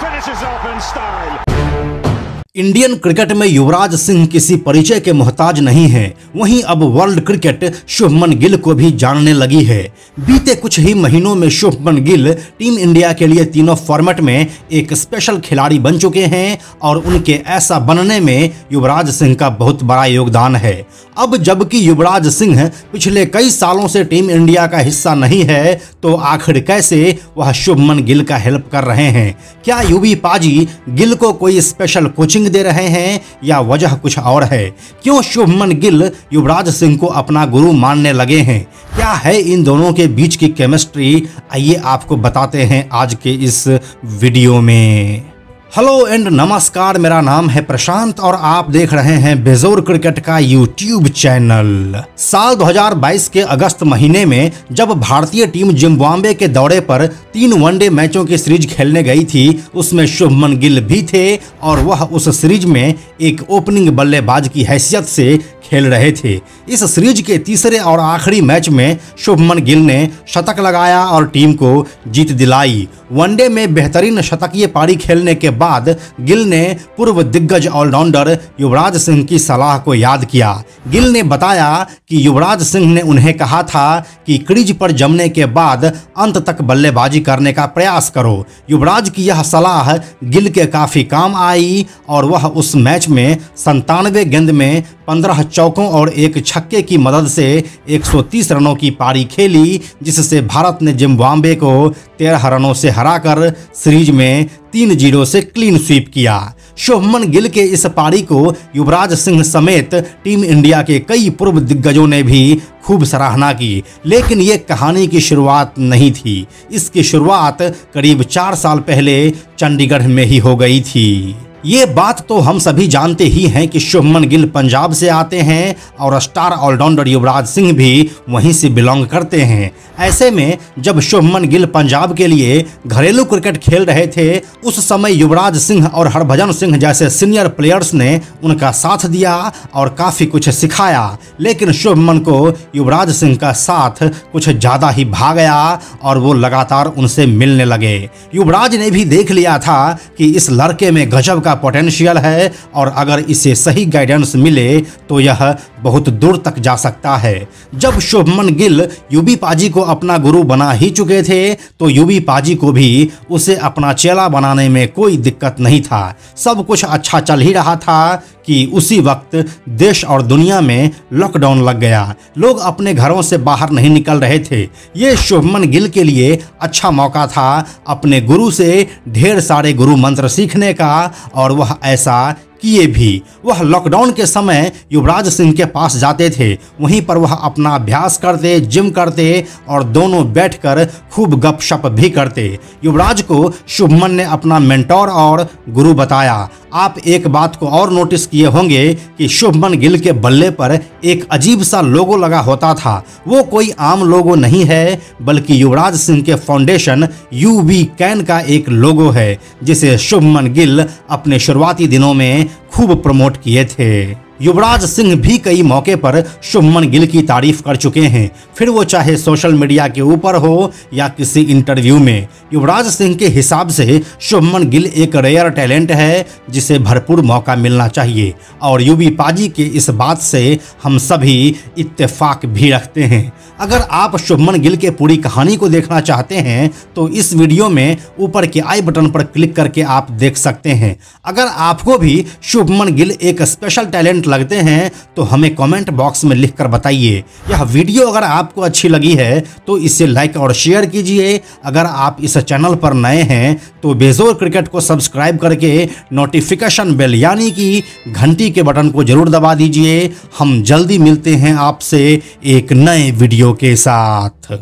finishes off in style. Indian cricket में युवराज सिंह किसी परिचय के मोहताज नहीं है। वहीं अब वर्ल्ड क्रिकेट शुभमन गिल को भी जानने लगी है। बीते कुछ ही महीनों में शुभमन गिल टीम इंडिया के लिए तीनों फॉर्मेट में एक स्पेशल खिलाड़ी बन चुके हैं और उनके ऐसा बनने में युवराज सिंह का बहुत बड़ा योगदान है। अब जबकि युवराज सिंह पिछले कई सालों से टीम इंडिया का हिस्सा नहीं है तो आखिर कैसे वह शुभमन गिल का हेल्प कर रहे हैं? क्या यूवी पाजी गिल को कोई स्पेशल कोचिंग दे रहे हैं या वजह कुछ और है? क्यों शुभमन गिल युवराज सिंह को अपना गुरु मानने लगे हैं? क्या है इन दोनों के बीच की केमिस्ट्री आइए आपको बताते हैं आज के इस वीडियो में। हेलो एंड नमस्कार, मेरा नाम है प्रशांत और आप देख रहे हैं बेजोर क्रिकेट का यूट्यूब चैनल। साल 2022 के अगस्त महीने में जब भारतीय टीम जिम्बाब्वे के दौरे पर तीन वनडे मैचों की सीरीज़ खेलने गई थी, उसमें शुभमन गिल भी थे और वह उस सीरीज़ में एक ओपनिंग बल्लेबाज की हैसियत से खेल रहे थे। इस सीरीज़ के तीसरे और आखिरी मैच में शुभमन गिल ने शतक लगाया और टीम को जीत दिलाई। वनडे में बेहतरीन शतकीय पारी खेलने के बाद गिल ने पूर्व दिग्गज ऑलराउंडर युवराज सिंह की सलाह को याद किया। गिल ने बताया कि युवराज सिंह ने उन्हें कहा था कि क्रीज पर जमने के बाद अंत तक बल्लेबाजी करने का प्रयास करो। युवराज की यह सलाह गिल के काफ़ी काम आई और वह उस मैच में संतानवे गेंद में पंद्रह चौकों और एक छक्के की मदद से 130 रनों की पारी खेली, जिससे भारत ने जिम्बाब्वे को 13 रनों से हराकर सीरीज़ में तीन ज़ीरो से क्लीन स्वीप किया। शुभमन गिल के इस पारी को युवराज सिंह समेत टीम इंडिया के कई पूर्व दिग्गजों ने भी खूब सराहना की, लेकिन ये कहानी की शुरुआत नहीं थी। इसकी शुरुआत करीब चार साल पहले चंडीगढ़ में ही हो गई थी। ये बात तो हम सभी जानते ही हैं कि शुभमन गिल पंजाब से आते हैं और स्टार ऑलराउंडर युवराज सिंह भी वहीं से बिलोंग करते हैं। ऐसे में जब शुभमन गिल पंजाब के लिए घरेलू क्रिकेट खेल रहे थे, उस समय युवराज सिंह और हरभजन सिंह जैसे सीनियर प्लेयर्स ने उनका साथ दिया और काफ़ी कुछ सिखाया। लेकिन शुभमन को युवराज सिंह का साथ कुछ ज़्यादा ही भा गया और वो लगातार उनसे मिलने लगे। युवराज ने भी देख लिया था कि इस लड़के में गजब का पोटेंशियल है और अगर इसे सही गाइडेंस मिले तो यह बहुत दूर तक जा सकता है। जब शुभमन गिल यूबी पाजी को अपना गुरु बना ही चुके थे तो यूबी पाजी को भी उसे अपना चेला बनाने में कोई दिक्कत नहीं था। सब कुछ अच्छा चल ही रहा था कि उसी वक्त देश और दुनिया में लॉकडाउन लग गया। लोग अपने घरों से बाहर नहीं निकल रहे थे। ये शुभमन गिल के लिए अच्छा मौका था अपने गुरु से ढेर सारे गुरु मंत्र सीखने का, और वह ऐसा किए भी। वह लॉकडाउन के समय युवराज सिंह के पास जाते थे। वहीं पर वह अपना अभ्यास करते जिम करते और दोनों बैठकर खूब गपशप भी करते। युवराज को शुभमन ने अपना मेंटोर और गुरु बताया। आप एक बात को और नोटिस किए होंगे कि शुभमन गिल के बल्ले पर एक अजीब सा लोगो लगा होता था। वो कोई आम लोगो नहीं है, बल्कि युवराज सिंह के फाउंडेशन यू वी कैन का एक लोगो है, जिसे शुभमन गिल अपने शुरुआती दिनों में खूब प्रमोट किए थे। युवराज सिंह भी कई मौके पर शुभमन गिल की तारीफ़ कर चुके हैं। फिर वो चाहे सोशल मीडिया के ऊपर हो या किसी इंटरव्यू में युवराज सिंह के हिसाब से शुभमन गिल एक रेयर टैलेंट है, जिसे भरपूर मौका मिलना चाहिए। और यूबी पाजी के इस बात से हम सभी इत्तेफाक भी रखते हैं। अगर आप शुभमन गिल के पूरी कहानी को देखना चाहते हैं तो इस वीडियो में ऊपर के आई बटन पर क्लिक करके आप देख सकते हैं। अगर आपको भी शुभमन गिल एक स्पेशल टैलेंट लगते हैं तो हमें कमेंट बॉक्स में लिखकर बताइए। यह वीडियो अगर आपको अच्छी लगी है तो इसे लाइक और शेयर कीजिए। अगर आप चैनल पर नए हैं तो बेजोर क्रिकेट को सब्सक्राइब करके नोटिफिकेशन बेल यानी कि घंटी के बटन को ज़रूर दबा दीजिए। हम जल्दी मिलते हैं आपसे एक नए वीडियो के साथ।